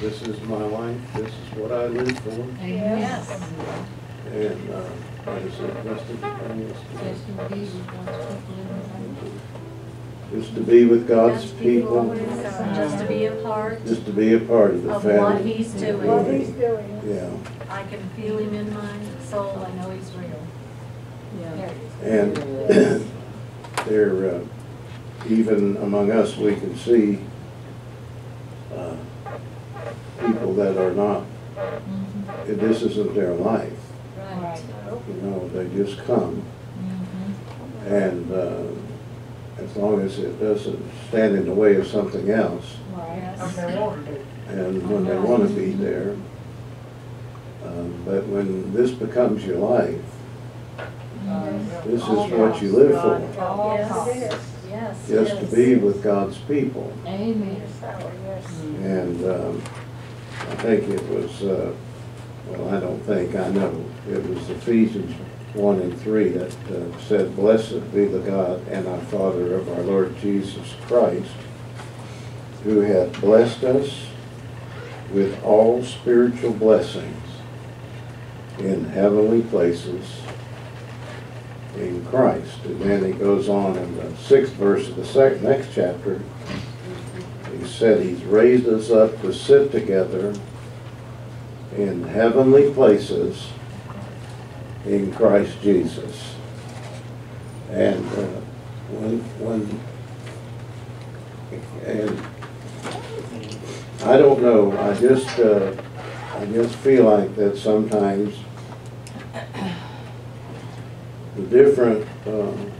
this is my life, this is what I live for, Yes. and, uh, like I said, rest of the thing Just to be with God's people is just to be with God's people, Just to be a part just to be a part of the of what family. he's What doing. he's doing. Yeah, I can feel him in my soul, I know he's real. Yeah. and there, uh, even among us, we can see, uh, people that are not, Mhm. this isn't their life, Right. you know, they just come. Mhm. And uh, as long as it doesn't stand in the way of something else, Right. and when they want to be there. Um, But when this becomes your life, this is what you live for, Yes. It is. Yes. just to be with God's people. Amen. Yes, And um, I think it was, uh, well, I don't think, I know, it was Ephesians 1 and 3 that uh, said, Blessed be the God and our Father of our Lord Jesus Christ, who hath blessed us with all spiritual blessings in heavenly places in Christ. And then he goes on in the sixth verse of the next chapter, he said he's raised us up to sit together in heavenly places in Christ Jesus. And uh, when, when, and I don't know, I just, uh, I just feel like that sometimes the different um,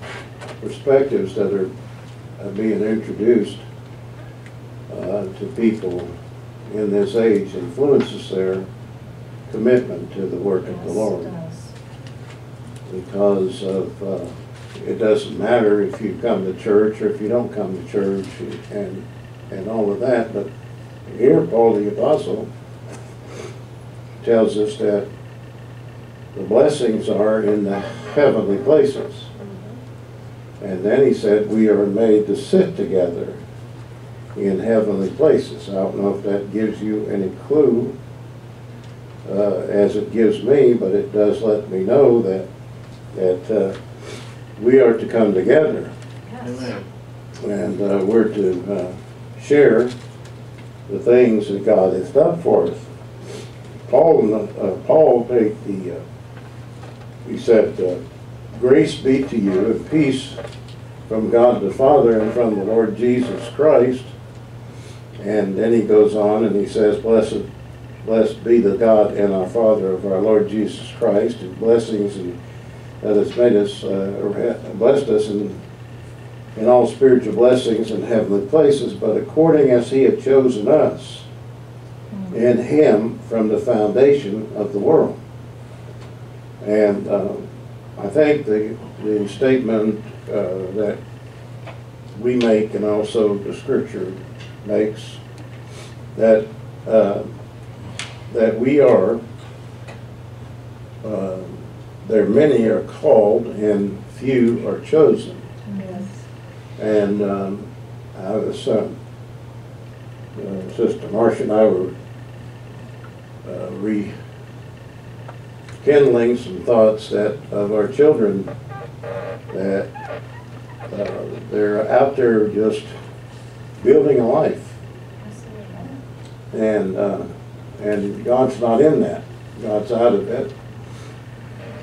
perspectives that are are being introduced uh, to people in this age influences their commitment to the work of the Lord. Because of, uh, it doesn't matter if you come to church or if you don't come to church and, and all of that, but here Paul the Apostle tells us that the blessings are in the heavenly places. And then he said, we are made to sit together in heavenly places. I don't know if that gives you any clue, uh, as it gives me, but it does let me know that, that, uh, we are to come together Yes. and, uh, we're to, uh, share the things that God has done for us. Paul, uh, Paul take the, uh, he said, uh, grace be to you and peace from God the Father and from the Lord Jesus Christ. And then he goes on and he says, blessed, blessed be the God and our Father of our Lord Jesus Christ, whose blessings and that has made us, uh, blessed us in, in all spiritual blessings in heavenly places, but according as he had chosen us in him from the foundation of the world. And uh, I think the, the statement uh, that we make and also the scripture makes that, uh, that we are, uh, there many are called and few are chosen. Yes. And um, I was, uh, uh, Sister Marcia and I were uh, rekindling some thoughts that, of our children, that uh, they're out there just building a life. And, uh, and God's not in that. God's out of it.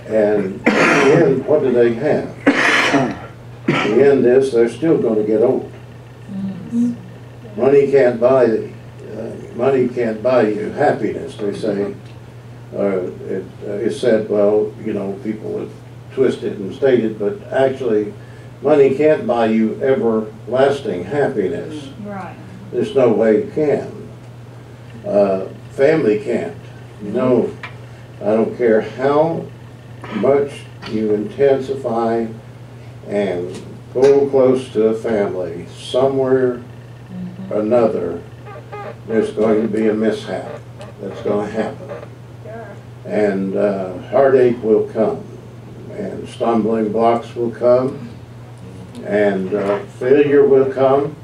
And in the end, what do they have? The end is, they're still gonna get old. Money can't buy, uh, money can't buy you happiness, they say. Or it, uh, it's said, well, you know, people have twisted and stated, but actually, money can't buy you everlasting happiness. Right. There's no way it can. Uh, family can't. No, I don't care how much you intensify and go close to a family, somewhere or another, there's going to be a mishap that's gonna happen. And uh, heartache will come, and stumbling blocks will come, and uh, failure will come.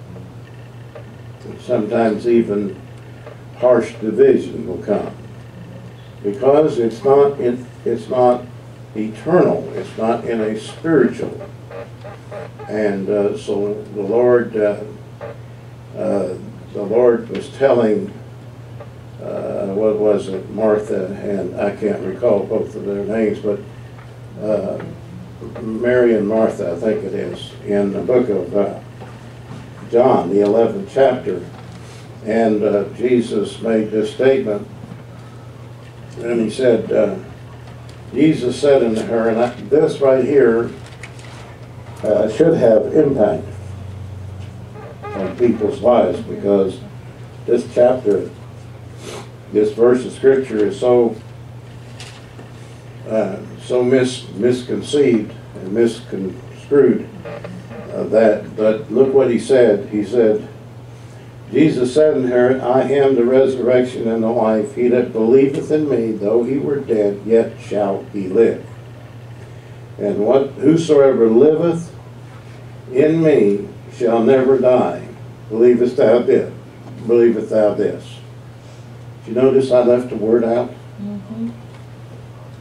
Sometimes even harsh division will come. Because it's not, it, it's not eternal, it's not in a spiritual. And uh, so the Lord, uh, uh, the Lord was telling, uh, what was it, Martha, and I can't recall both of their names, but uh, Mary and Martha, I think it is, in the book of uh, John, the 11th chapter. And uh, Jesus made this statement, and he said, uh, Jesus said unto her, and I- this right here uh, should have impact on people's lives because this chapter, this verse of scripture is so uh, so mis misconceived and misconstrued uh, that, but look what he said. He said, Jesus said unto her, I am the resurrection and the life. He that believeth in me, though he were dead, yet shall he live. And what whosoever liveth in me shall never die. Believest thou this? Believest thou this? Did you notice I left a word out? Mhm.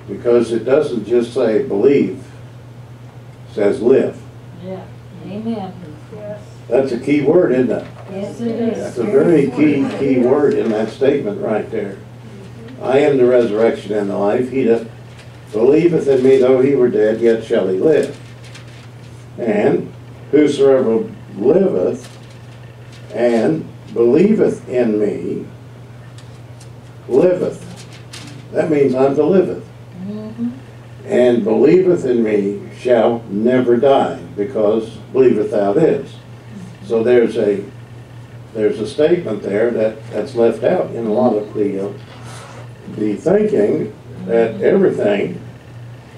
Because it doesn't just say believe, it says live. Yeah, amen. Yes. That's a key word, isn't it? Yes, it is. That's a very key, key word in that statement right there. I am the resurrection and the life. He that believeth in me, though he were dead, yet shall he live. And whosoever liveth and believeth in me, liveth. That means I'm the liveth. Mhm. And believeth in me shall never die, because believeth thou this. So there's a, there's a statement there that, that's left out in a lot of the, uh, the thinking that everything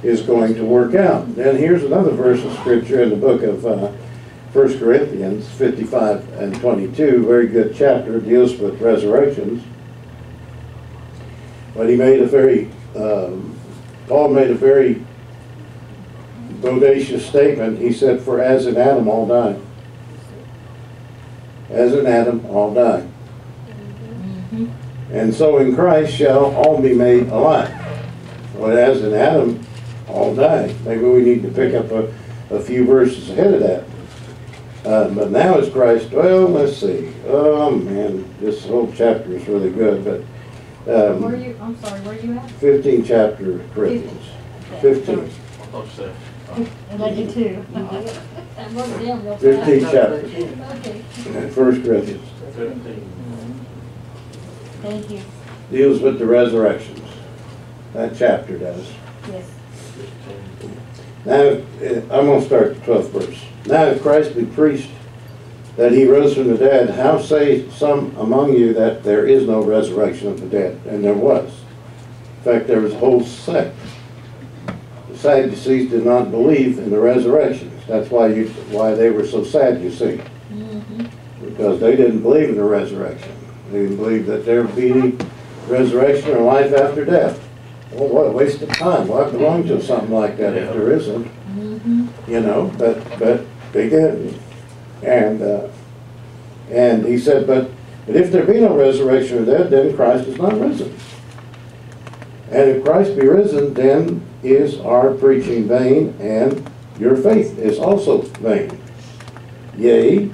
is going to work out. Then here's another verse of scripture in the book of, uh, 1 Corinthians fifty-five and twenty-two, very good chapter, deals with resurrections. But he made a very, um, Paul made a very bodacious statement. He said, For as in Adam all die. As in Adam all die. Mhm. And so in Christ shall all be made alive. But as in Adam all die. Maybe we need to pick up a, a few verses ahead of that. Uh, but now is Christ, well, let's see. Oh, man, this whole chapter is really good, but, Where um, you, I'm sorry, where are you at? 15 chapter of Corinthians. 15. I thought you said, I do too. I wrote it down real fast. 15 chapter, Okay. First Corinthians. fifteen. Thank you. deals with the resurrections. That chapter does. Yes. Now, eh, I'm gonna start the twelfth verse. Now if Christ be preached that he rose from the dead, how say some among you that there is no resurrection of the dead? And there was. In fact, there was a whole sect. The Sadducees did not believe in the resurrection. That's why you, why they were so sad, you see. Mhm. Because they didn't believe in the resurrection. They didn't believe that there would be any resurrection or life after death. Well, what a waste of time. Why belong to something like that if there isn't? Mhm. you know, but, but they didn't. And, uh, and he said, but, but if there be no resurrection of the dead, then Christ is not risen. And if Christ be risen, then is our preaching vain, and your faith is also vain. Yea,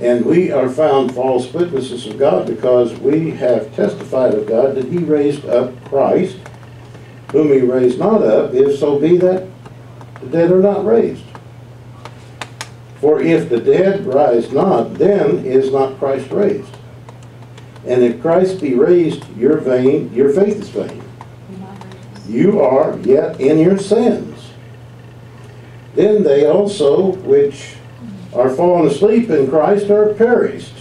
and we are found false witnesses of God, because we have testified of God that he raised up Christ, whom he raised not up, if so be that the dead are not raised. For if the dead rise not, then is not Christ raised. And if Christ be raised, your vain, your faith is vain. You are yet in your sins. Then they also which are fallen asleep in Christ are perished.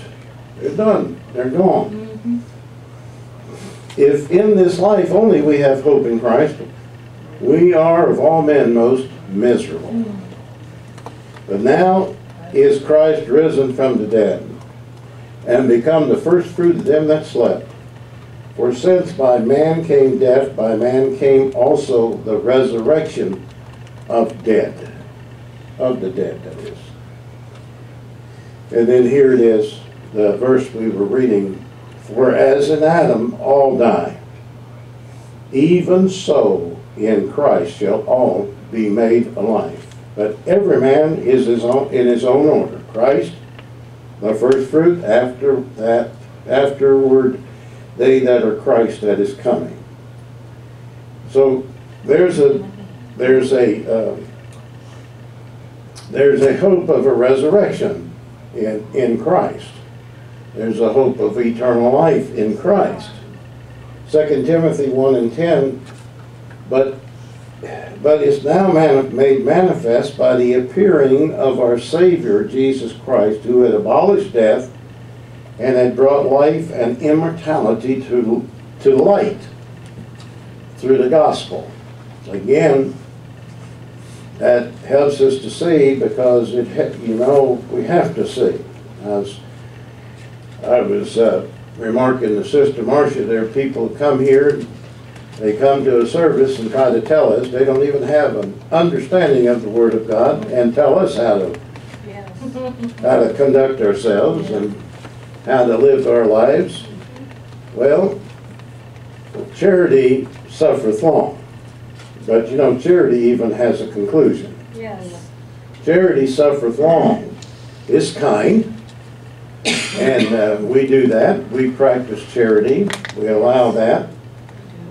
They're done. They're gone. Mhm. If in this life only we have hope in Christ, we are of all men most miserable. But now is Christ risen from the dead, and become the first fruit of them that slept. For since by man came death, by man came also the resurrection of dead, of the dead, that is. And then here it is, the verse we were reading For as in Adam all die, even so in Christ shall all be made alive. But every man is his own, in his own order. Christ, the first fruit, after that, afterward, they that are Christ that is coming. So there's a, there's a, uh, there's a hope of a resurrection in, in Christ. There's a hope of eternal life in Christ. Second Timothy one and ten, but, but is now made manifest by the appearing of our Savior, Jesus Christ, who had abolished death and had brought life and immortality to, to light through the gospel. Again, that helps us to see because it, you know, we have to see. I was, I was uh, remarking to Sister Marcia, there are people who come here, they come to a service and try to tell us, they don't even have an understanding of the Word of God and tell us how to, Yes. how to conduct ourselves and how to live our lives. Well, charity suffereth long. But you know, charity even has a conclusion. Yes. Charity suffereth long, is kind, and uh, we do that. We practice charity, we allow that,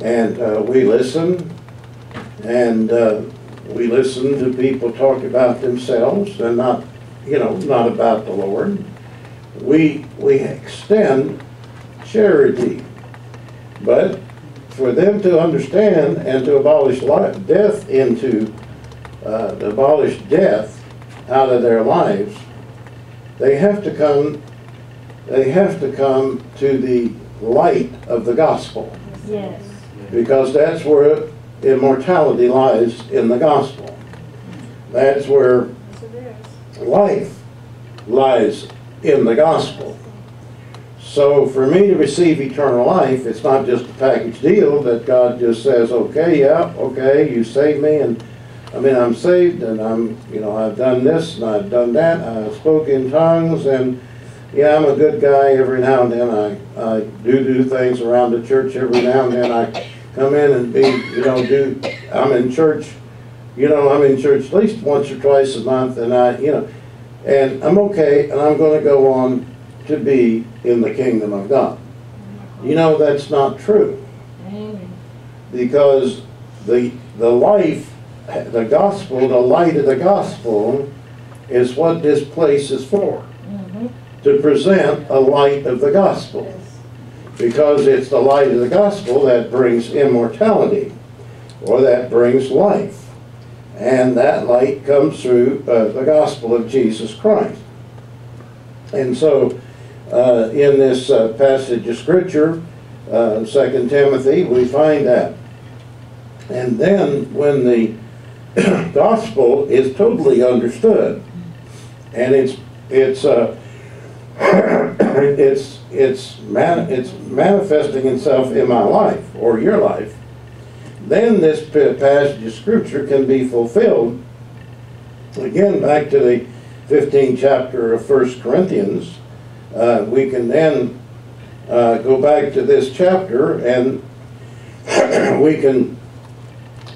and uh, we listen, and uh, we listen to people talk about themselves and not, you know, not about the Lord. We, we extend charity, but for them to understand and to abolish li- death into uh, abolish death out of their lives, they have to come, they have to come to the light of the gospel, Yes. Because that's where immortality lies in the gospel. That's where life lies in the gospel. So for me to receive eternal life, it's not just a package deal that God just says, okay, yeah, okay, you saved me and, I mean, I'm saved and I'm, you know, I've done this and I've done that, I spoke in tongues and, yeah, I'm a good guy every now and then. I, I do do things around the church every now and then. I come in and be, you know, do, I'm in church, you know, I'm in church at least once or twice a month and I, you know, and I'm okay, and I'm gonna go on to be in the kingdom of God. You know, that's not true, because the, the life, the gospel, the light of the gospel is what this place is for, Mhm. to present a light of the gospel. Because it's the light of the gospel that brings immortality, or that brings life. And that light comes through uh, the gospel of Jesus Christ. And so, uh, in this uh, passage of scripture, uh, 2 Timothy, we find that. And then, when the gospel is totally understood, and it's, it's, uh, it's, it's, man, it's manifesting itself in my life, or your life, then this passage of scripture can be fulfilled. Again, back to the 15th chapter of 1 Corinthians, uh, we can then uh, go back to this chapter and we can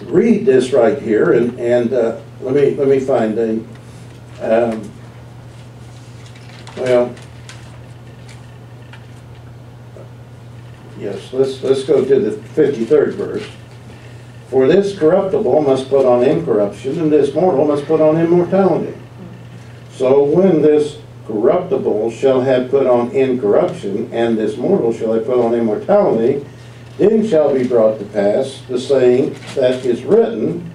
read this right here and, and uh, let me, let me find a, um, well, yes, let's, let's go to the 53rd verse. For this corruptible must put on incorruption, and this mortal must put on immortality. So when this corruptible shall have put on incorruption, and this mortal shall have put on immortality, then shall be brought to pass the saying that is written,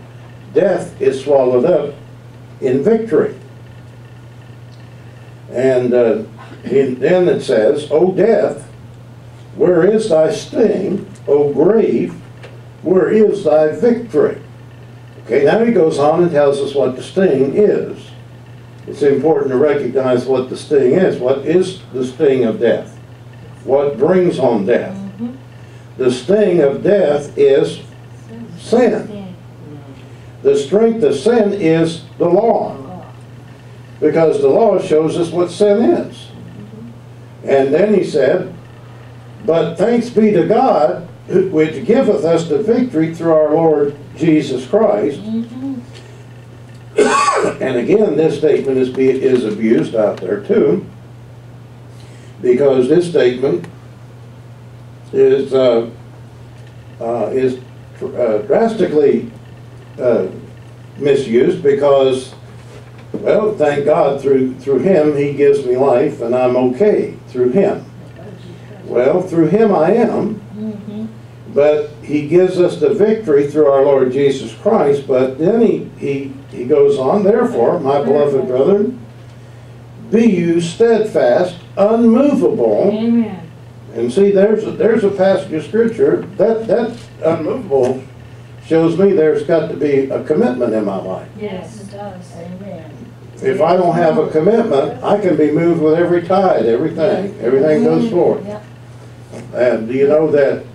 Death is swallowed up in victory. And uh, then it says, O death, where is thy sting? O grave, where is thy victory? Okay, now he goes on and tells us what the sting is. It's important to recognize what the sting is. What is the sting of death? What brings on death? Mhm. The sting of death is sin. Sin. The strength of sin is the law. Because the law shows us what sin is. And then he said, But thanks be to God, which giveth us the victory through our Lord Jesus Christ. Mhm. And again, this statement is, be- is abused out there too, because this statement is, uh, uh, is uh, drastically uh, misused because, well, thank God through, through him, he gives me life and I'm okay through him. Well, through him I am, Mhm. but he gives us the victory through our Lord Jesus Christ, but then he, he, he goes on, therefore, my beloved brethren, be you steadfast, unmovable. Amen. And see, there's, a- there's a passage of scripture, that, that unmovable shows me there's got to be a commitment in my life. Yes, it does. Amen. If I don't have a commitment, I can be moved with every tide, everything, everything goes forward. Yep. And do you know that,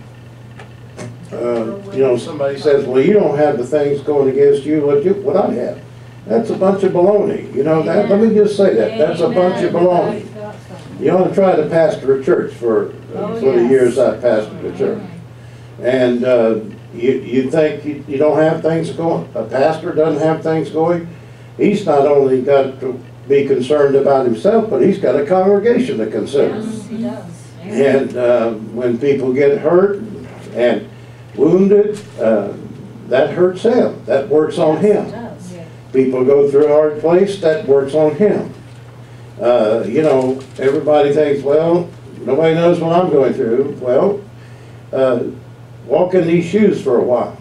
uh, you know, somebody says, well, you don't have the things going against you, what you, what I have. That's a bunch of baloney, you know, that, let me just say that, that's a bunch of baloney. You ought to try to pastor a church for, Oh, for the years I pastored a church. And, uh, you, you think you, you don't have things going, a pastor doesn't have things going? He's not only got to be concerned about himself, but he's got a congregation to consider. Yes, he does. And uh, when people get hurt and wounded, uh, that hurts him. That works on him. People go through a hard place, that works on him. Uh, You know, everybody thinks, well, nobody knows what I'm going through. Well, uh, walk in these shoes for a while,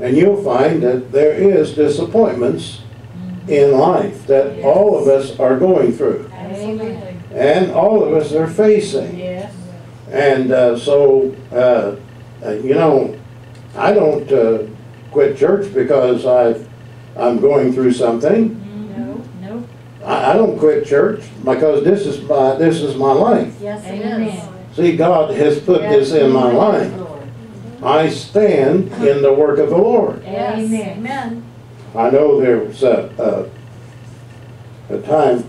and you'll find that there is disappointments in life that all of us are going through, Absolutely. And all of us are facing. Yes. And uh, so, uh, uh, you know, I don't uh, quit church because I've, I'm going through something. No. Nope. I, I don't quit church because this is my, this is my life. Yes, it Amen. is. See, God has put this in my life. Lord. I stand in the work of the Lord. Yes, Amen. amen. I know there was a, a, a time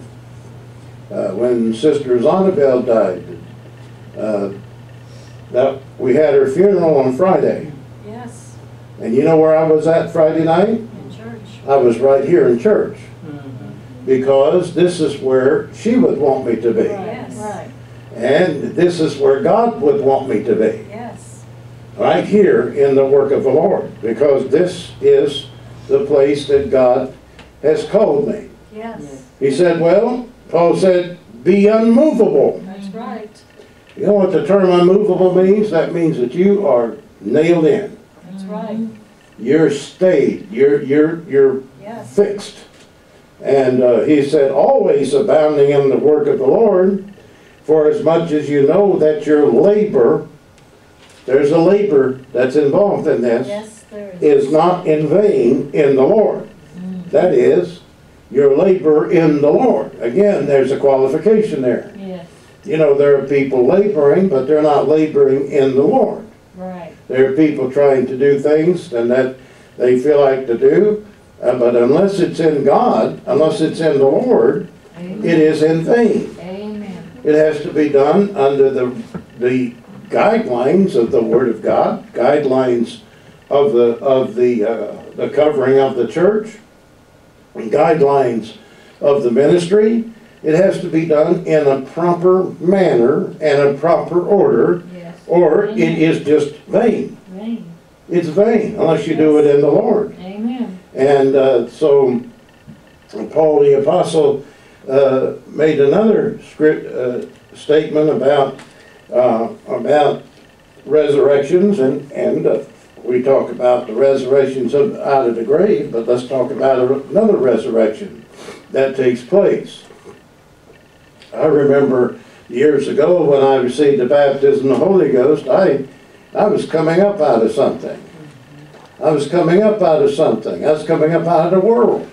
when Sister Zonneveld died. Uh, that we had her funeral on Friday. Yes, And you know where I was at Friday night? in church. I was right here in church. Because this is where she would want me to be. Yes. Right. And this is where God would want me to be. Yes. Right here in the work of the Lord. Because this is the place that God has called me. Yes, He said, well, Paul said, be unmovable. that's right. You know what the term unmovable means? That means that you are nailed in. That's right. You're stayed. You're, you're, you're Yes. fixed. And uh, he said, always abounding in the work of the Lord, for as much as you know that your labor, there's a labor that's involved in this, Yes, there is. is not in vain in the Lord. That is, your labor in the Lord. Again, there's a qualification there. Yes. You know, there are people laboring, but they're not laboring in the Lord. Right. There are people trying to do things and that they feel like to do, uh, but unless it's in God, unless it's in the Lord, Amen. it is in vain. Amen. It has to be done under the, the guidelines of the Word of God, guidelines of the, of the, uh, the covering of the church, guidelines of the ministry. It has to be done in a proper manner and a proper order, Yes. or it is just vain. Amen. It's vain unless you do it in the Lord. Amen. And uh, so Paul the Apostle uh, made another script, uh, statement about, uh, about resurrections and, and uh, we talk about the resurrections of, out of the grave, but let's talk about another resurrection that takes place. I remember years ago when I received the baptism of the Holy Ghost, I, I was coming up out of something. I was coming up out of something. I was coming up out of the world.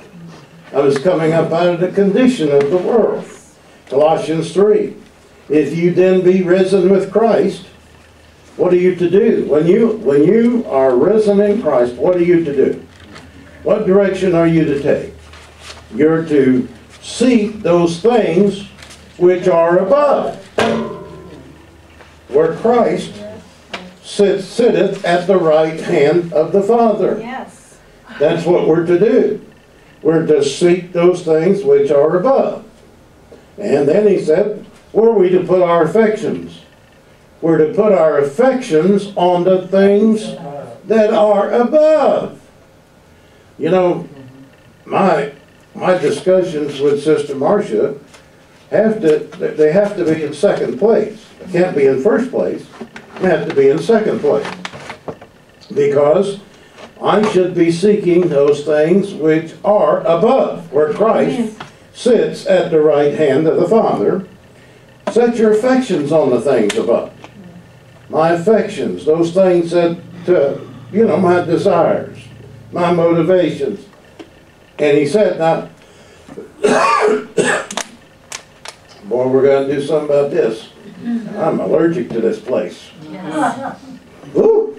I was coming up out of the condition of the world. Colossians 3. If you then be risen with Christ, what are you to do? When you, when you are risen in Christ, what are you to do? What direction are you to take? You're to seek those things which are above. where Christ sits, sitteth at the right hand of the Father. Yes. That's what we're to do. We're to seek those things which are above. And then he said, where are we to put our affections? We're to put our affections on the things that are above. You know, my, my discussions with Sister Marcia have to, they have to be in second place. They can't be in first place, they have to be in second place. Because I should be seeking those things which are above, where Christ sits at the right hand of the Father. Set your affections on the things above. My affections, those things that, uh, you know, my desires, my motivations. And he said, now, boy, we're gonna do something about this. I'm allergic to this place. Yes. Woo!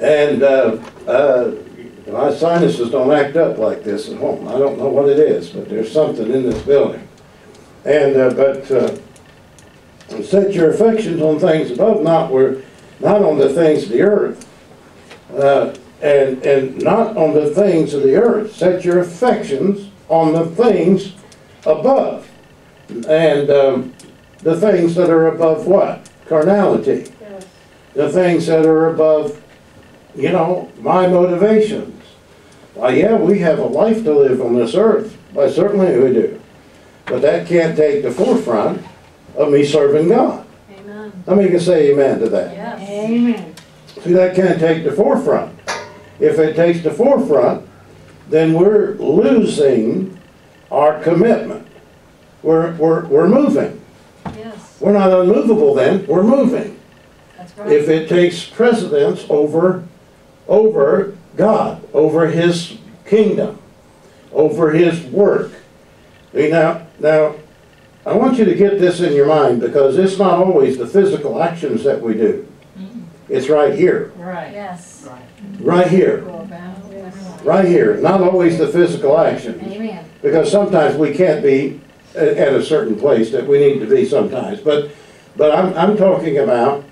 And, uh, uh, my sinuses don't act up like this at home. I don't know what it is, but there's something in this building. And, uh, but, uh, set your affections on things above, not where, not on the things of the earth. Uh, and, and not on the things of the earth. Set your affections on the things above. And, um, the things that are above what? Carnality Yes. the things that are above, you know, my motivations. Why, yeah, we have a life to live on this earth. Why, certainly we do. But that can't take the forefront of me serving God. Amen. How many can say amen to that? Yes. Amen. See, that can't take the forefront. If it takes the forefront, then we're losing our commitment. We're, we're, we're moving. Yes. We're not unmovable then, we're moving. That's right. if it takes precedence over, over God, over His kingdom, over His work. See, now, now, I want you to get this in your mind because it's not always the physical actions that we do. It's right here, Right. Yes. right here, right here, not always the physical actions. Amen. Because sometimes we can't be at, at a certain place that we need to be sometimes. But, but I'm, I'm talking about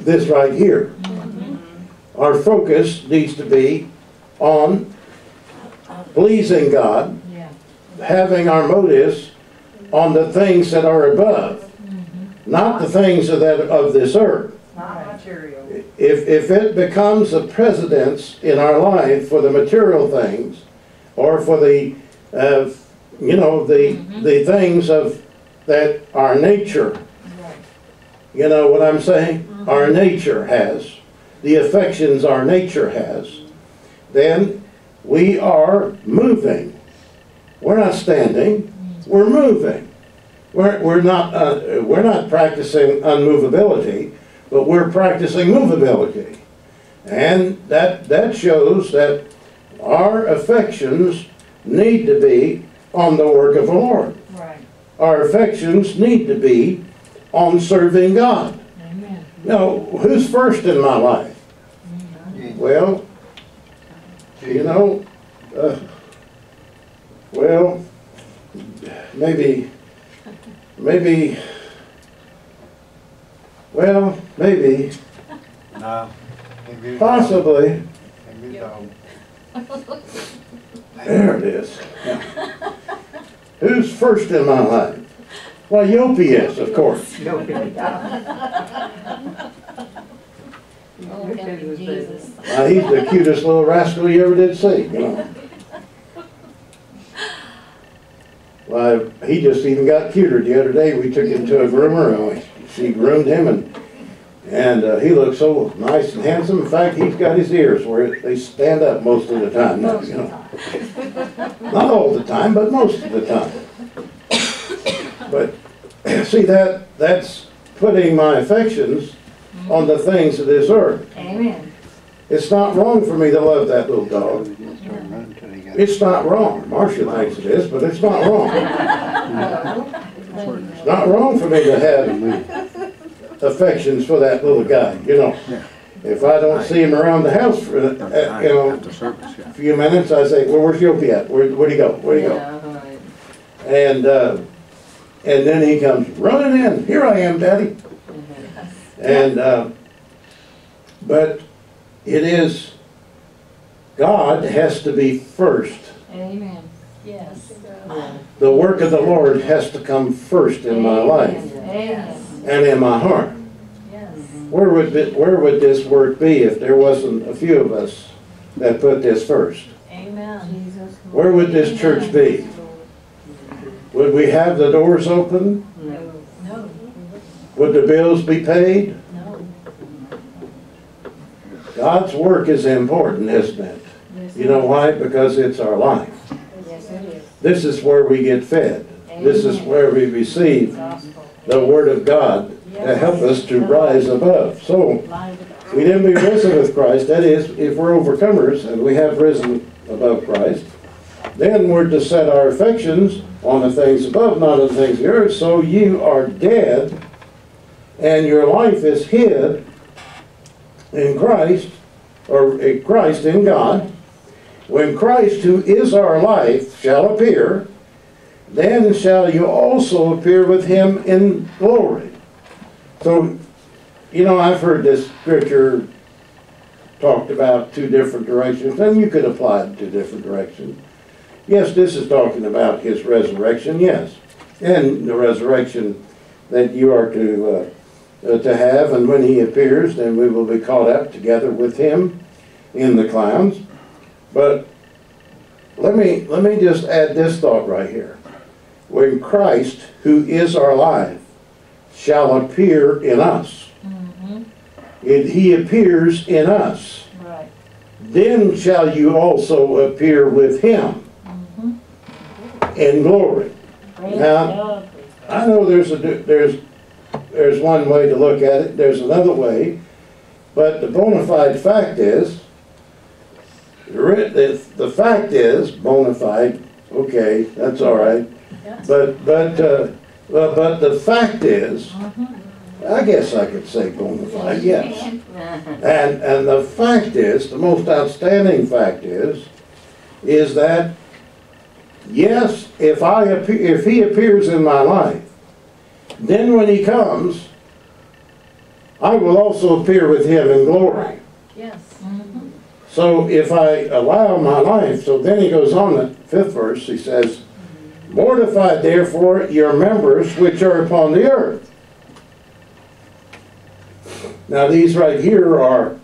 this right here. Mm-hmm. Our focus needs to be on pleasing God, Yeah. having our motives on the things that are above, mm-hmm. not the things of that, of this earth. If, if it becomes a precedence in our life for the material things, or for the, uh, you know, the, mm-hmm. the things of, that our nature, Right. you know what I'm saying? Mm-hmm. Our nature has, the affections our nature has, then we are moving. We're not standing, we're moving. We're, we're not, uh, we're not practicing unmovability, but we're practicing movability. And that, that shows that our affections need to be on the work of the Lord. Right. Our affections need to be on serving God. Amen. Now, who's first in my life? Well, you know, uh, well, maybe, maybe, well, maybe, No. possibly, Maybe dog. there it is. Who's first in my life? Well, Yopi is, of course. Oh, thank you, Jesus. Uh, he's the cutest little rascal you ever did see, you know. Well, he just even got cuter the other day. We took him to a groomer and she groomed him and, and uh, he looks so nice and handsome. In fact, he's got his ears where they stand up most of the time now, you know. Not all the time, but most of the time. But, see, that, that's putting my affections on the things of this earth. Amen. It's not wrong for me to love that little dog. He just started running till he got- It's not wrong. Marcia thinks it is, but it's not wrong. It's not wrong for me to have affections for that little guy, you know. If I don't see him around the house for, uh, you know, After service, yeah. a few minutes, I say, well, where's Yopi at? Where, where'd he go? Where'd he go? And, uh, and then he comes running in. Here I am, Daddy. And, uh, but it is, God has to be first. Amen. Yes. The work of the Lord has to come first in my life Amen. and in my heart. Yes. Where would, it- where would this work be if there wasn't a few of us that put this first? Amen. Jesus. Where would this church be? Would we have the doors open? No. No. Would the bills be paid? No. God's work is important, isn't it? You know why? Because it's our life. Yes, it is. This is where we get fed. This is where we receive the Word of God to help us to rise above. So, we didn't be risen with Christ, that is, if we're overcomers and we have risen above Christ, then we're to set our affections on the things above, not on the things of the earth. So you are dead, and your life is hid in Christ, or in Christ in God. When Christ, who is our life, shall appear, then shall you also appear with him in glory. So, you know, I've heard this scripture talked about two different directions, and you could apply it to different directions. Yes, this is talking about his resurrection, yes, and the resurrection that you are to uh, uh, to have, and when he appears, then we will be caught up together with him in the clouds. But let me let me just add this thought right here: when Christ, who is our life, shall appear in us, Mhm. it, he appears in us Right. then shall you also appear with him Mhm. in glory. Praise Now- God. I know there's a, there's, there's one way to look at it, there's another way, but the bona fide fact is, the, fact is, bona fide, okay, that's all right, but, but, uh, but, but the fact is, Mhm. I guess I could say bona fide, yes. And, and the fact is, the most outstanding fact is, is that, yes, if I, appe- if he appears in my life, then when he comes, I will also appear with him in glory. Yes. So if I allow my life, so then he goes on the fifth verse, he says, Mortify therefore your members which are upon the earth. Now these right here are,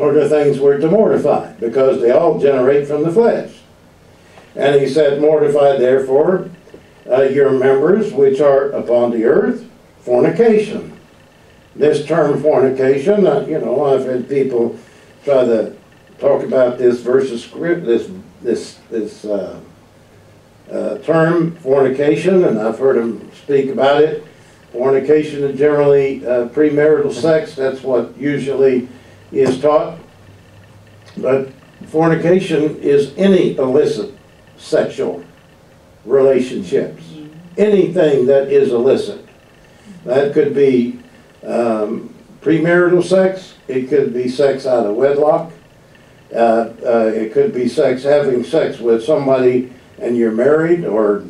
are the things we're to mortify, because they all generate from the flesh. And he said, Mortify therefore uh, your members which are upon the earth, fornication. This term fornication, uh, you know, I've had people try to talk about this versus script, this, this, this, uh, uh, term fornication, and I've heard him speak about it. Fornication is generally uh, premarital sex, that's what usually is taught. But fornication is any illicit sexual relationships, anything that is illicit. That could be um, premarital sex, it could be sex out of wedlock, uh, uh, it could be sex, having sex with somebody and you're married, or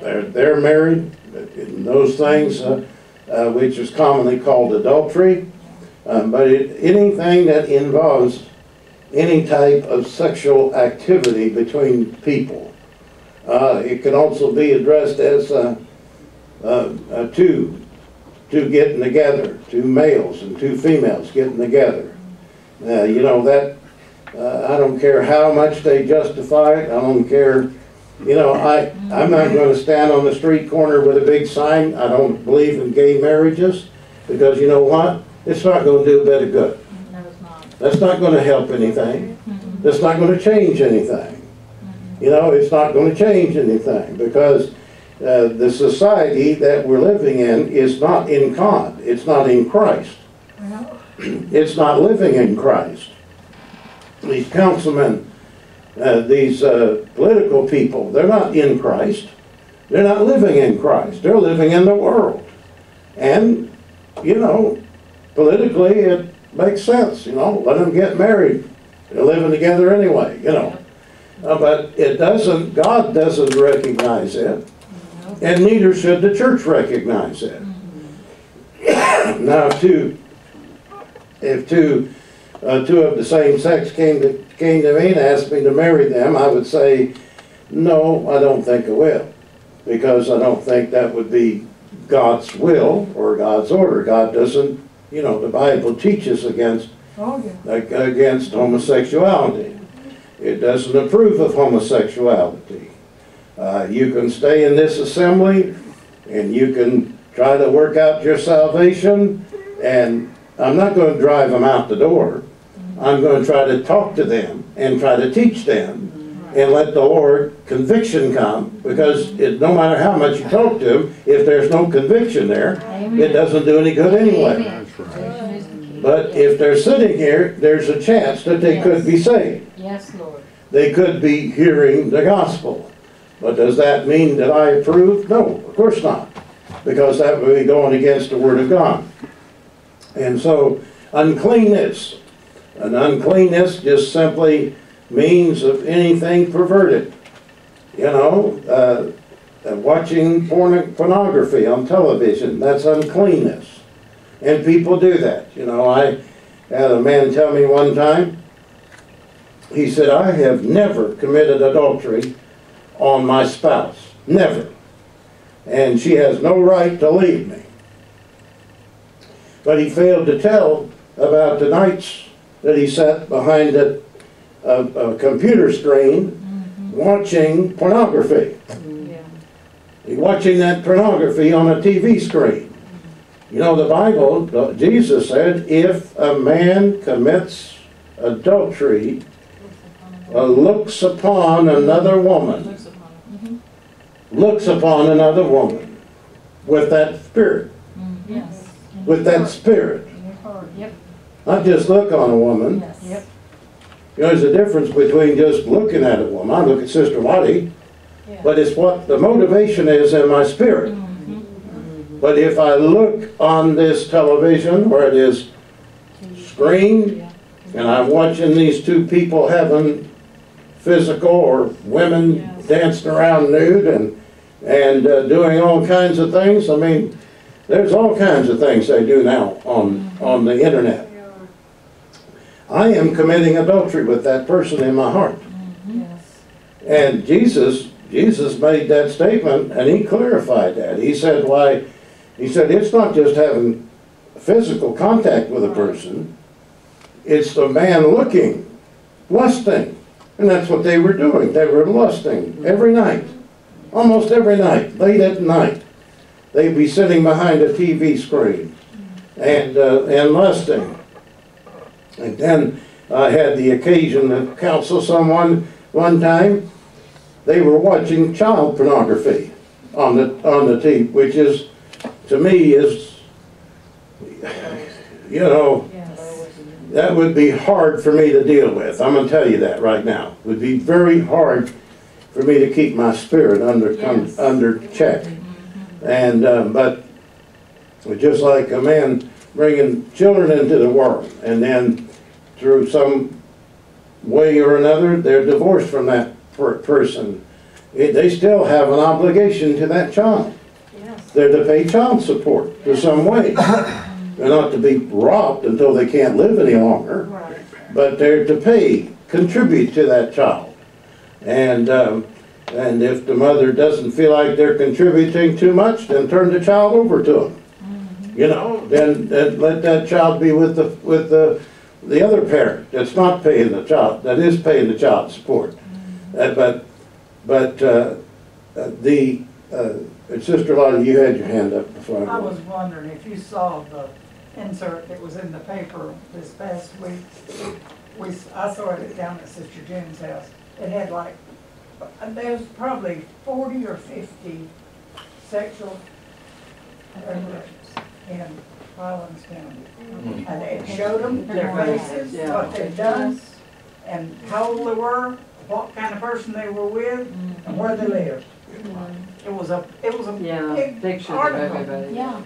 they're, they're married, and those things, uh, uh, which is commonly called adultery. Um, but it, anything that involves any type of sexual activity between people. Uh, it can also be addressed as uh, two, two getting together, two males and two females getting together. Uh, you know, that, uh, I don't care how much they justify it, I don't care you know, I, I'm not gonna stand on the street corner with a big sign, I don't believe in gay marriages, because you know what? It's not gonna do a bit of good. No, it's not. That's not gonna help anything. That's not gonna change anything. You know, it's not gonna change anything, because, uh, the society that we're living in is not in God, it's not in Christ. It's not living in Christ. These councilmen, uh, these uh, political people, they're not in Christ. They're not living in Christ. They're living in the world. And, you know, politically, it makes sense, you know, let them get married. They're living together anyway, you know. Uh, but it doesn't, God doesn't recognize it, and neither should the church recognize that. Now, if two, if two, uh, two of the same sex came to, came to me and asked me to marry them, I would say, no, I don't think I will. Because I don't think that would be God's will or God's order. God doesn't, you know, the Bible teaches against, Oh, yeah. against homosexuality. It doesn't approve of homosexuality. Uh, you can stay in this assembly and you can try to work out your salvation and I'm not going to drive them out the door. I'm going to try to talk to them and try to teach them and let the Lord conviction come because it, no matter how much you talk to them, if there's no conviction there, it doesn't do any good anyway. Amen. Right. Conviction is the key. But if they're sitting here, there's a chance that they could be saved. Yes, Lord. They could be hearing the gospel. But does that mean that I approve? No, of course not. Because that would be going against the word of God. And so uncleanness. An uncleanness just simply means of anything perverted. You know, uh, watching porn- pornography on television, that's uncleanness. And people do that. You know, I had a man tell me one time, he said, I have never committed adultery on my spouse. Never. And she has no right to leave me. But he failed to tell about the nights that he sat behind a, a, a computer screen watching pornography. Yeah. He watching that pornography on a TV screen. You know, the Bible, Jesus said, if a man commits adultery, uh, looks upon another woman, Looks upon him. Looks upon another woman with that spirit, Yes. with that spirit. In your heart. Yep, Not just look on a woman. Yes. yep. You know, there's a difference between just looking at a woman. I look at Sister Whitey, Yeah. but it's what the motivation is in my spirit. Mm-hmm. But if I look on this television where it is screened, Yeah. and I'm watching these two people having physical or women Yes. Dancing around nude and, and uh, doing all kinds of things, I mean, there's all kinds of things they do now on, on the internet. I am committing adultery with that person in my heart. Yes. And Jesus, Jesus made that statement and he clarified that. He said, why, he said, it's not just having physical contact with a person, it's the man looking, lusting. And that's what they were doing. They were lusting every night, almost every night, late at night. They'd be sitting behind a TV screen and, uh, and lusting. And then I had the occasion to counsel someone one time they were watching child pornography on the on the tape, which is to me is you know. That would be hard for me to deal with. I'm gonna tell you that right now. It would be very hard for me to keep my spirit under Yes. under check. And um, but just like a man bringing children into the world, and then through some way or another, they're divorced from that per- person. It- They still have an obligation to that child. Yes. They're to pay child support to some way. They're not to be robbed until they can't live any longer, Right. but they're to pay, contribute to that child. And, um, and if the mother doesn't feel like they're contributing too much, then turn the child over to them. You know, then, then let that child be with the, with the, the other parent that's not paying the child, that is paying the child support. Uh, but, but, uh, uh, the, uh, Sister Lottie, you had your hand up before I I was wondering if you saw the insert that was in the paper this past week. We, I saw it down at Sister Jen's house. It had like, there's probably forty or fifty sexual offenders in Highlands County. Mm-hmm. And it showed them their faces, what they'd done, and how old they were, what kind of person they were with, and where they mm-hmm. lived. Mm-hmm. It was a, it was a Yeah, big pictures of everybody. Yeah.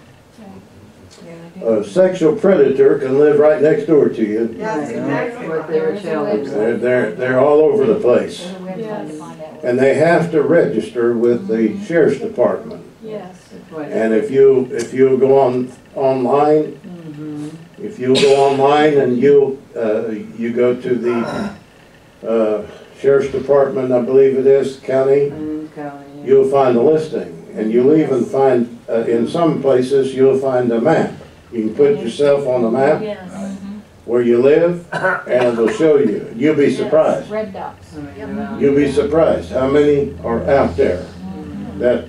Yeah, A sexual predator can live right next door to you. That's exactly What they were telling They're, they're, they're all over the place. There's a website to Yes. And they have to register with the sheriff's department. Yes. And if you, if you go on, online, if you go online and you, uh, you go to the, uh, Sheriff's Department, I believe it is, county, you'll find a listing. And you'll even find, uh, in some places, you'll find a map. You can put yourself on the map Yes. where you live, and it'll show you. You'll be surprised. Red dots. You'll be surprised how many are out there that,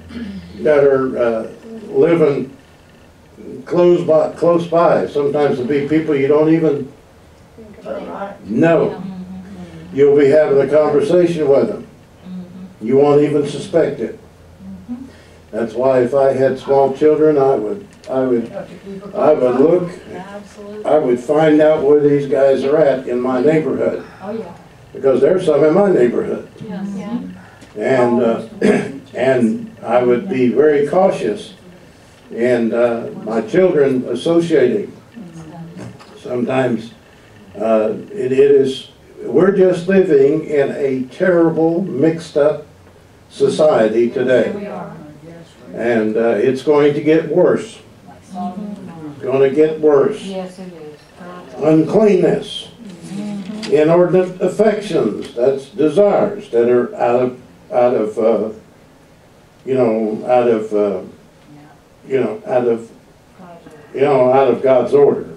that are, uh, living close by, close by. Sometimes it'll be people you don't even know. You'll be having a conversation with them. You won't even suspect it. That's why if I had small children, I would, I would, Have to keep a I would look, Absolutely. I would find out where these guys are at in my neighborhood, Oh, yeah. because there's some in my neighborhood. Yes. Yeah. And, uh, and I would be very cautious in, uh, my children associating. Sometimes, uh, it it is, we're just living in a terrible, mixed-up society Here today. And, uh, it's going to get worse. It's Gonna get worse. Yes, it is. Uncleanness, inordinate affections, that's desires that are out of, out of, uh, you know, out of, uh, you know, out of, you know, out of God's order.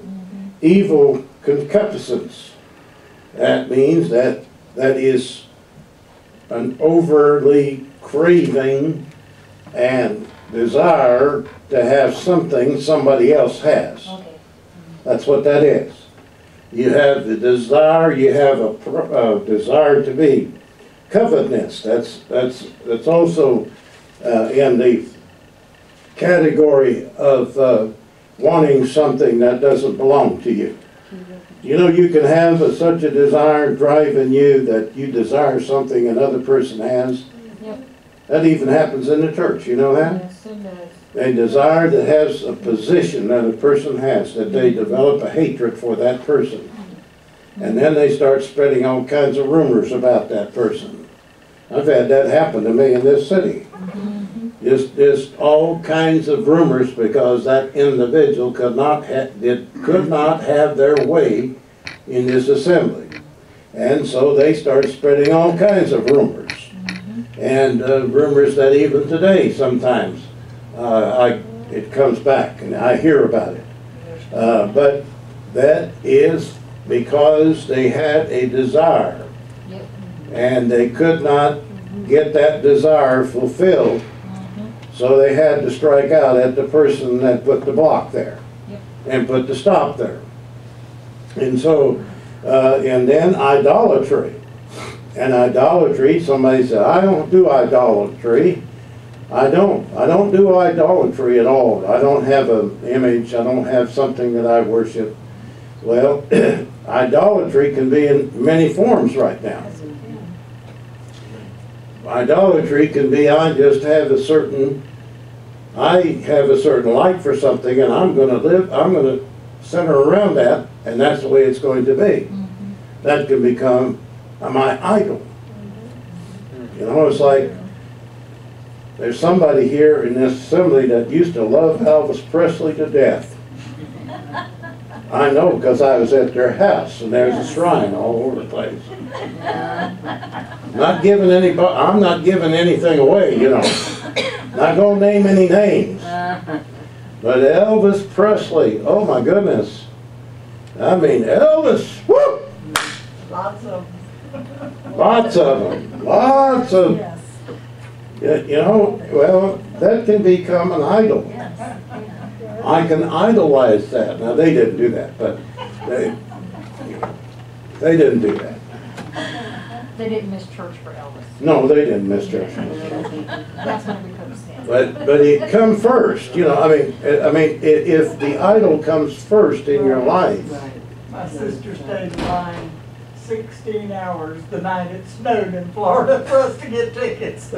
Evil concupiscence, that means that, that is an overly craving and desire to have something somebody else has. Okay. That's what that is. You have the desire, you have a, a desire to be. Covetousness, that's, that's, that's also, uh, in the category of, uh, wanting something that doesn't belong to you. You know, you can have a- such a desire driving you that you desire something another person has. That even happens in the church, you know that? Yes, it does. A desire that has a position that a person has, that they develop a hatred for that person. And then they start spreading all kinds of rumors about that person. I've had that happen to me in this city. Just, just all kinds of rumors because that individual could not ha, did, could not have their way in this assembly. And so they start spreading all kinds of rumors. And uh, rumors that even today sometimes uh, I, it comes back and I hear about it. Uh, but that is because they had a desire and they could not get that desire fulfilled. So they had to strike out at the person that put the block there and put the stop there. And so, uh, and then idolatry. And idolatry, somebody said, I don't do idolatry. I don't. I don't do idolatry at all. I don't have an image. I don't have something that I worship. Well, idolatry can be in many forms right now. Idolatry can be I just have a certain, I have a certain like for something and I'm gonna live, I'm gonna center around that and that's the way it's going to be. Mm-hmm. That can become my idol. You know, it's like, there's somebody here in this assembly that used to love Elvis Presley to death. I know, because I was at their house, and there's a shrine all over the place. Not giving any, I'm not giving anything away, you know. Not gonna name any names. But Elvis Presley, oh my goodness. I mean, Elvis, whoop, Lots of, Lots of them. Lots of. Yes. You know, well, that can become an idol. Yes. I can idolize that. Now they didn't do that, but they they didn't do that. They didn't miss church for Elvis. No, they didn't miss church. That's what we understand. But but it come first, you know. I mean, eh, I mean, if the idol comes first in your life. My sister stayed blind 16 hours the night it snowed in Florida for us to get tickets.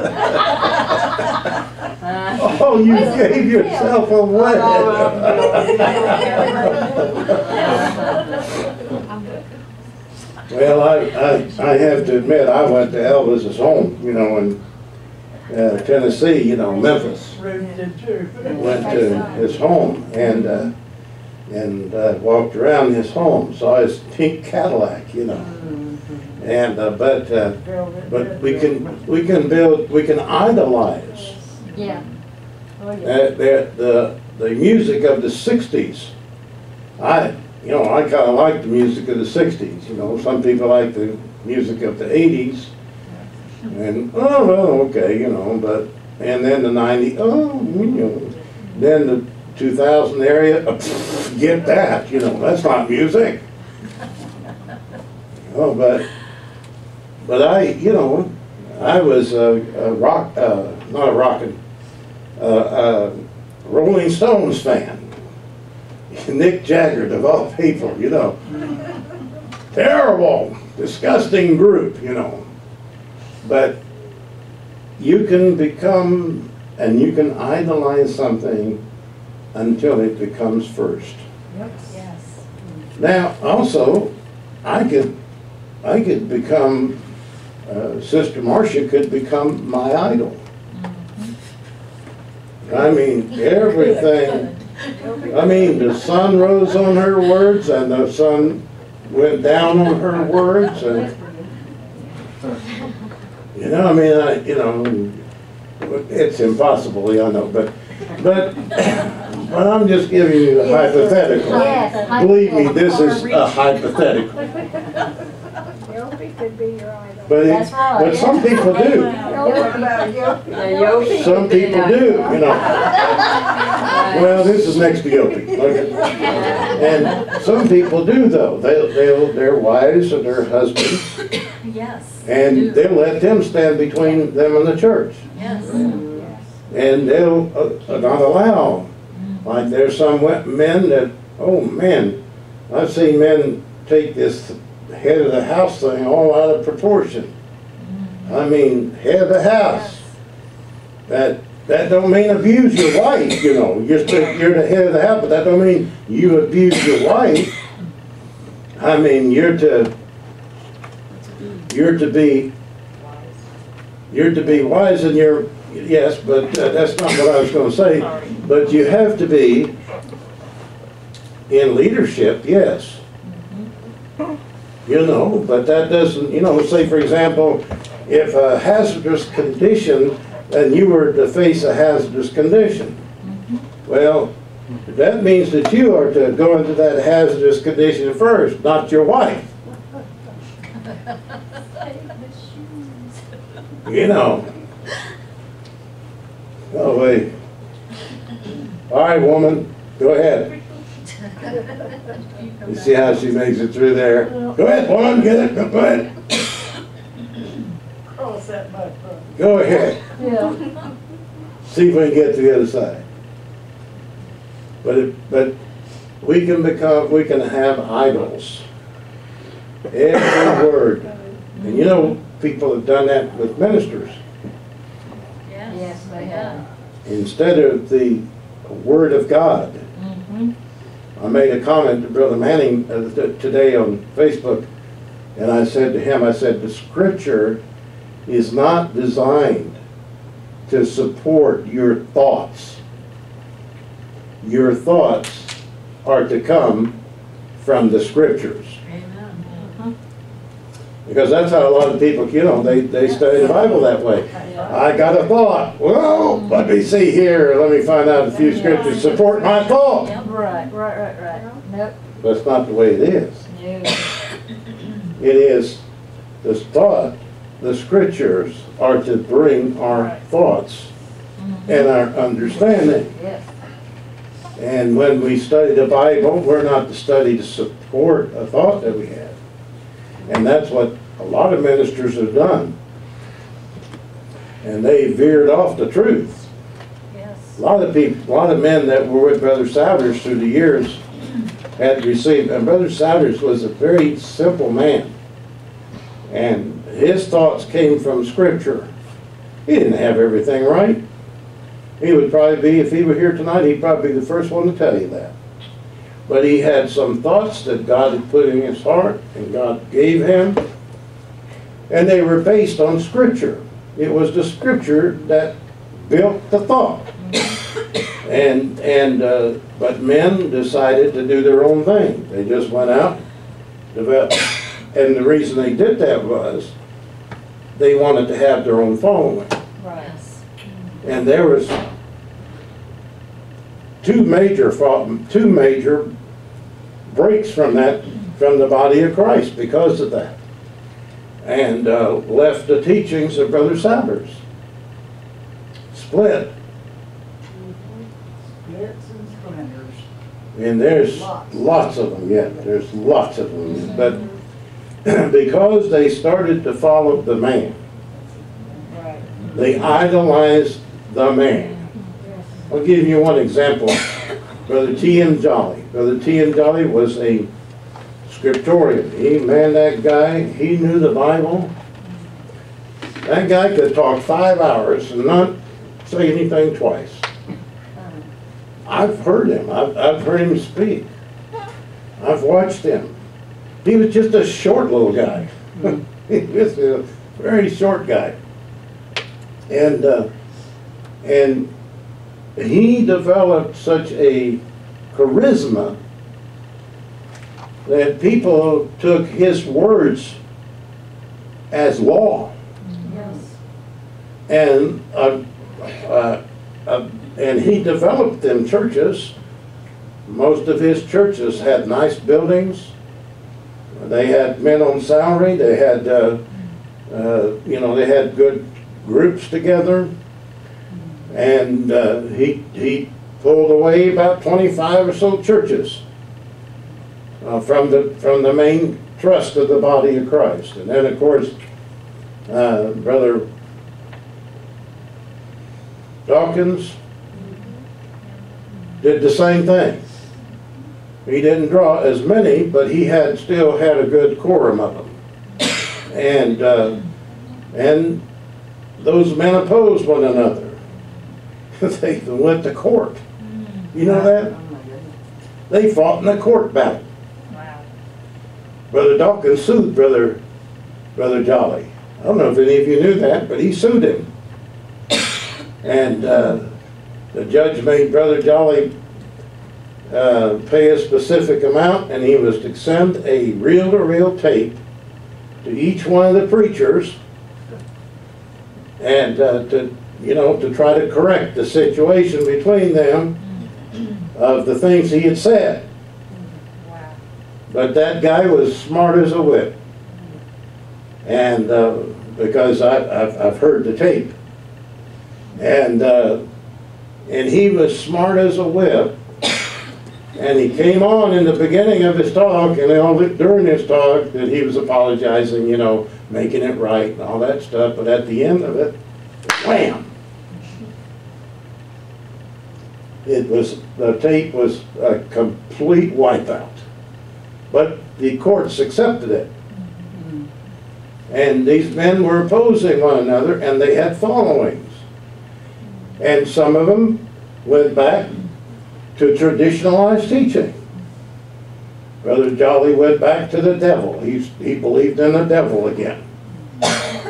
oh, you gave yourself away. well, I, I, I have to admit, I went to Elvis's home, you know, in uh, Tennessee, you know, Memphis. Went to his home and uh, and uh, walked around his home, saw his pink Cadillac, you know. And, uh, but, uh, but we can, we can build, we can idolize Yeah. Oh, yeah. uh, the, the, the music of the sixties. I, you know, I kinda like the music of the sixties, you know, some people like the music of the eighties. And, oh, well, okay, you know, but, and then the ninety, oh, you know, then the two thousand area, uh, pfft, get that, you know, that's not music. Oh, but, but I, you know, I was a, a rock, uh, not a rockin', uh, uh, Rolling Stones fan. Mick Jagger, of all people, you know. Terrible, disgusting group, you know. But you can become, and you can idolize something until it becomes first. Yes. Now, also, I could, I could become, uh, Sister Marcia could become my idol. I mean, everything, I mean, the sun rose on her words and the sun went down on her words and, you know, I mean, I, you know, it's impossible, I know, but, but, but I'm just giving you a hypothetical. Yes. Believe me, this is a hypothetical, Yopi could be your idol. But That's right. but some people do. What about Yopi? Yopi. Some people do, you know. Well, this is next to Yopi. okay. And some people do though. They'll, they'll, their wives and their husbands, Yes. and they'll let them stand between them and the church. Yes. And they'll uh, not allow, like there's some men that, oh man, I've seen men take this head of the house thing all out of proportion. I mean, head of the house. That, that don't mean abuse your wife, you know, you're, the- you're the head of the house, but that don't mean you abuse your wife. I mean, you're to, you're to be, you're to be wise in your, yes, but uh, that's not what I was gonna say. But you have to be in leadership, yes. You know, but that doesn't, you know, say for example, if a hazardous condition, and you were to face a hazardous condition. Well, that means that you are to go into that hazardous condition first, not your wife. You know. Oh, wait. All right, woman, go ahead. You see how she makes it through there? Go ahead, woman, get it, go go ahead. Cross that butt. Go ahead. Yeah. See if we can get to the other side. But, it- but we can become, we can have idols. Every word. And you know, people have done that with ministers. Yes, they have. Instead of the word of God. I made a comment to Brother Manning uh, today on Facebook, and I said to him, I said, the scripture is not designed to support your thoughts. Your thoughts are to come from the scriptures. Amen. Because that's how a lot of people, you know, they, they study the Bible that way. I got a thought, well, let me see here, let me find out a few scriptures support my thought. Right, right, right, right. Nope, That's not the way it is. It is the thought, the scriptures are to bring our thoughts and our understanding. And when we study the Bible, we're not to study to support a thought that we have. And that's what a lot of ministers have done. And they veered off the truth. Yes. A lot of people, a lot of men that were with Brother Souders through the years had received, and Brother Souders was a very simple man. And his thoughts came from Scripture. He didn't have everything right. He would probably be, if he were here tonight, he'd probably be the first one to tell you that. But he had some thoughts that God had put in his heart and God gave him. And they were based on Scripture. It was the scripture that built the thought. And, and, uh, but men decided to do their own thing. They just went out, developed, and the reason they did that was they wanted to have their own following. Right. And there was two major, two major breaks from that, from the body of Christ because of that. And uh, left the teachings of Brother Sanders. Split. And there's Lots. lots of them, yeah, there's lots of them. But because they started to follow the man, they idolized the man. I'll give you one example. Brother T.M. Jolly. Brother T.M. Jolly was a scriptorian. He, man, that guy, he knew the Bible. That guy could talk five hours and not say anything twice. I've heard him. I've, I've heard him speak. I've watched him. He was just a short little guy. he was a very short guy. And, uh, and he developed such a charisma that people took his words as law. Yes. And, uh, uh, uh, and he developed them churches. Most of his churches had nice buildings. They had men on salary. They had, uh, uh, you know, they had good groups together. And uh, he, he pulled away about 25 or so churches uh, from the from the main trust of the body of Christ. And then, of course, uh, Brother Dawkins did the same thing. He didn't draw as many, but he had still had a good quorum of them. And uh, and those men opposed one another. they went to court. You know that? They fought in a court battle. Brother Dawkins sued Brother Brother Jolly. I don't know if any of you knew that, but he sued him. And uh, the judge made Brother Jolly uh, pay a specific amount, and he was to send a reel-to-reel tape to each one of the preachers, and uh, to you know to try to correct the situation between them of the things he had said. But that guy was smart as a whip. And, uh, because I, I've, I've heard the tape. And, uh, and he was smart as a whip. And he came on in the beginning of his talk, and all during his talk, that he was apologizing, you know, making it right and all that stuff, but at the end of it, wham! It was, the tape was a complete wipeout. But the courts accepted it. And these men were opposing one another, and they had followings. And some of them went back to traditionalized teaching. Brother Jolly went back to the devil. He's, he believed in the devil again.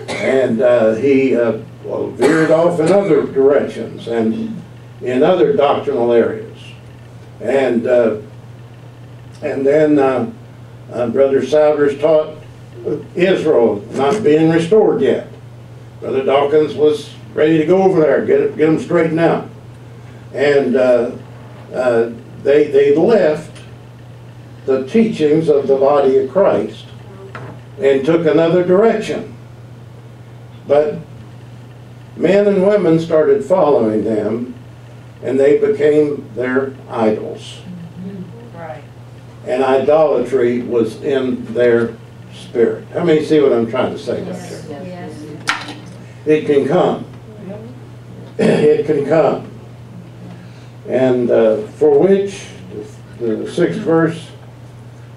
And uh, he uh, well, veered off in other directions and in other doctrinal areas. And, uh, and then uh, uh, Brother Souders taught Israel not being restored yet. Brother Dawkins was ready to go over there, get, get them straightened out. And uh, uh, they, they left the teachings of the body of Christ and took another direction. But men and women started following them and they became their idols. And idolatry was in their spirit. How many see what I'm trying to say, Yes. Yes. It can come. It can come. And uh, for which, the sixth verse,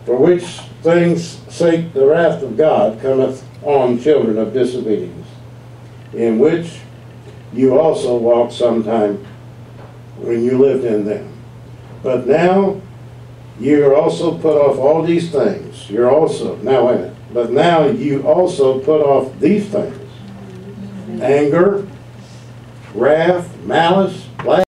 for which things sake the wrath of God cometh on children of disobedience, in which you also walked sometime when you lived in them. But now you are also put off all these things. You're also, now wait a minute. But now you also put off these things. anger, wrath, malice,